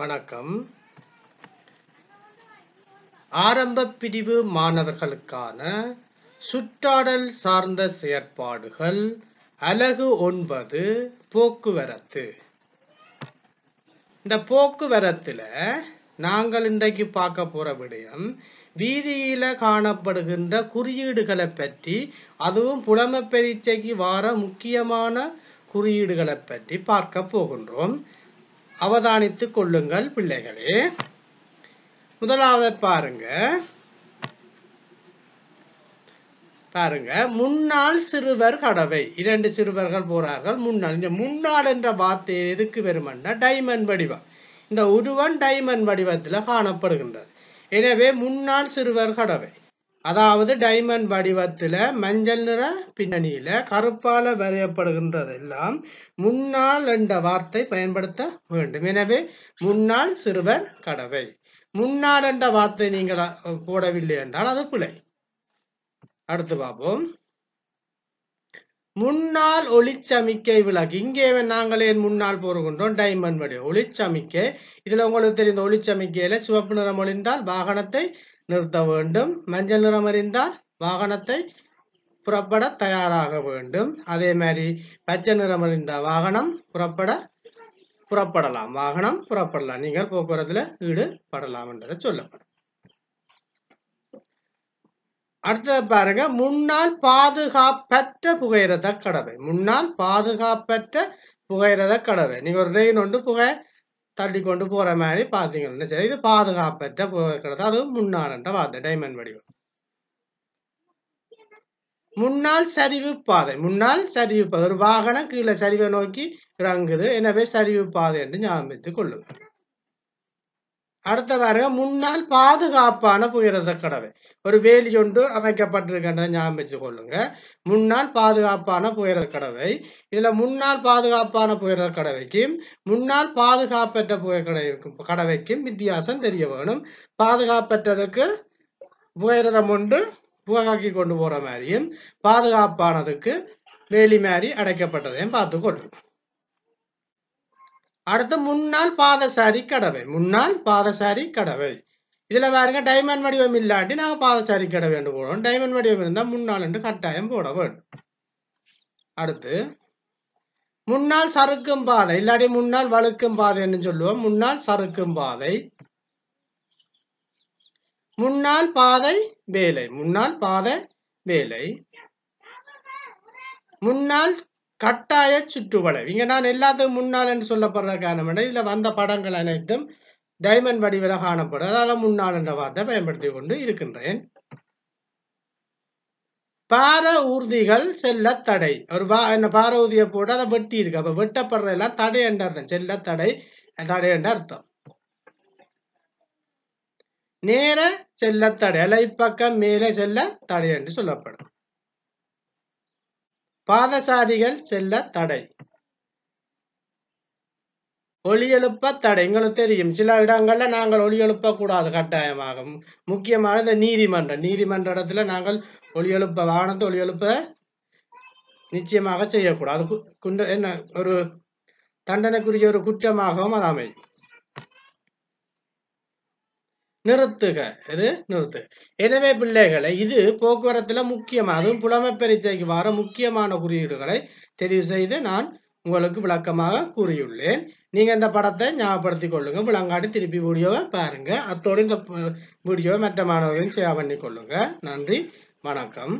வணக்கம். ஆரம்ப பிரிவு மாணவர்களுக்கான சுற்றாடல் சார்ந்த செயற்பாடுகள் அலகு ஒன்பது போக்குவரத்து. இந்த போக்குவரத்துல நாங்கள் இன்றைக்கு பார்க்க போற விடயம் வீதியில காணப்படுகின்ற குறியீடுகளை பற்றி அதுவும் புலமை பரீட்சைக்கு வார முக்கியமான குறியீடுகளை பற்றி பார்க்க போகின்றோம். அவதானித்துக் கொள்ளுங்கள் பிள்ளைகளே. முதலாவது பாருங்க. பாருங்க. முன்னாள் சிறுவர் கடவை. இரண்டு சிறுவர்கள் போறார்கள் முன்னாள் இந்த முன்னாள் என்ற வார்த்தை எதுக்கு வருமன்னா டைமண்ட் வடிவம். இந்த உருவன் டைமண்ட் வடிவத்தில் காணப்படுகின்றது. எனவே முன்னாள் சிறுவர் கடவை. அதாவது டைமண்ட் வடிவத்துல மஞ்சள் நிற பின்னணியில கருப்பால வரையப்படுகின்றதெல்லாம் முன்னாள் என்ற வார்த்தை பயன்படுத்த வேண்டும். எனவே முன்னாள் சிறுவர் கடவை. முன்னாள் என்ற வார்த்தை நீங்கள் போடவில்லை என்றால் அது பிழை அடுத்து பார்ப்போம். முன்னாள் ஒளிச்சமிக்கை விளக்கு இங்கே நாங்கள் ஏன் முன்னால் போருகின்றோம் டைமண்ட் வடிவம். ஒளிச்சமிக்கை. இதுல உங்களுக்கு தெரிந்த ஒளிச்சமிக்கையில சிவப்பு நிறம் ஒளிந்தால் வாகனத்தை நிறுத்த வேண்டும். மஞ்சள் நிறம் அறிந்தால் வாகனத்தை புறப்பட தயாராக வேண்டும். அதே மாதிரி பச்சை நிறம் அறிந்த வாகனம் புறப்பட புறப்படலாம். வாகனம் புறப்படலாம். நீங்கள் போக்குவரத்தில் ஈடுபடலாம் என்றதை சொல்லப்படும். அடுத்தது பாருங்க. முன்னால் பாதுகாப்பற்ற புகையிரத கடவை. முன்னால் பாதுகாப்பற்ற புகையிரத கடவை. நீங்க ஒரு ரெயின் ஒன்று புகை தள்ளி கொண்டு போற மாதிரி பார்த்தீங்கன்னா சரி இது பாதுகாப்பற்ற போகிறது அது முன்னாள் வார்த்தை டைமண்ட் வடிவம். முன்னால் சரிவு பாதை முன்னால் சரிவு பாதை ஒரு வாகனம் கீழே சரிவை நோக்கி இறங்குது. எனவே சரிவு பாதை என்று ஞாபகத்துக் கொள்ளுங்கள். அடுத்த பாருங்க பாதுகாப்பான புகிரத கடவை ஒரு வேலி ஒன்று அமைக்கப்பட்டிருக்கின்றதை ஞாபகம் வச்சுக்கொள்ளுங்க. கொள்ளுங்க பாதுகாப்பான புகிரத கடவை இதுல முன்னால் பாதுகாப்பான புகிரத கடவைக்கும் முன்னால் பாதுகாப்பற்ற புகை கடவைக்கும் கடவைக்கும் வித்தியாசம் தெரிய வேணும். பாதுகாப்பற்றதுக்கு புகையிரதம் ஒன்று புகாக்கி கொண்டு போற மாதிரியும் பாதுகாப்பானதுக்கு வேலி மாதிரி அடைக்கப்பட்டதையும் பார்த்து கொள்ளுங்க அடுத்து முன்னாள் பாதசாரி கடவை. முன்னாள் பாதசாரி கடவை. இதில் பாருங்க டைமண்ட் வடிவம் இல்லாட்டி நாங்கள் பாதசாரி கடவை என்று போடுவோம். டைமண்ட் வடிவம் இருந்தால் முன்னாள் என்று கட்டாயம் போட வேண்டும். அடுத்து முன்னாள் சறுக்கும் பாதை. இல்லாட்டி முன்னாள் வழுக்கும் பாதைன்னு சொல்லுவோம். முன்னாள் சறுக்கும் பாதை. முன்னாள் பாதை வேலை. முன்னாள் பாதை வேலை. முன்னாள் கட்டாய சுற்றுவளைவு இங்கே நான் எல்லாத்துக்கும் முன்னால் என்று சொல்லப்படுற காரணம் என்ன? வந்த படங்கள் அனைத்தும் டைமண்ட் வடிவில் காணப்படும். அதனால் முன்னாள் என்ற வார்த்தை பயன்படுத்தி கொண்டு இருக்கின்றேன். பார ஊர்திகள் செல்ல தடை. ஒரு வா என்ன பார ஊர்தியை போட்டு அதை வெட்டி இருக்கு. அப்போ வெட்டப்படுற எல்லாம் தடை என்ற அர்த்தம். செல்ல தடை தடை என்ற அர்த்தம். நேர செல்ல தடை. அல்ல இப்பக்கம் மேலே செல்ல தடை என்று சொல்லப்படும். பாதசாரிகள் செல்ல தடை. ஒளி எழுப்ப தடை. எங்களுக்கு தெரியும். சில இடங்கள்ல நாங்கள் ஒளி எழுப்ப கூடாது முக்கியமான இந்த நீதிமன்றம். நீதிமன்ற இடத்துல நாங்கள் ஒளி எழுப்ப வாகனத்தை ஒளி எழுப்ப நிச்சயமாக செய்யக்கூடாது. கு- குண்ட என்ன ஒரு தண்டனைக்குரிய ஒரு குற்றமாகவும் அது அமையும். நிறுத்துக. இது நிறுத்துக எனவே பிள்ளைகளை இது போக்குவரத்துல முக்கியமாக அதுவும் புலமை பரீட்சைக்கு வர முக்கியமான குறியீடுகளை தெரிவு செய்து நான் உங்களுக்கு விளக்கமாக கூறியுள்ளேன். நீங்க இந்த படத்தை ஞாபகப்படுத்திக் கொள்ளுங்க. விளங்காட்டி திருப்பி வீடியோவை பாருங்க. அத்தோடு இந்த வீடியோவை மற்ற மாணவர்களையும் ஷேர் பண்ணி கொள்ளுங்க. நன்றி. வணக்கம்.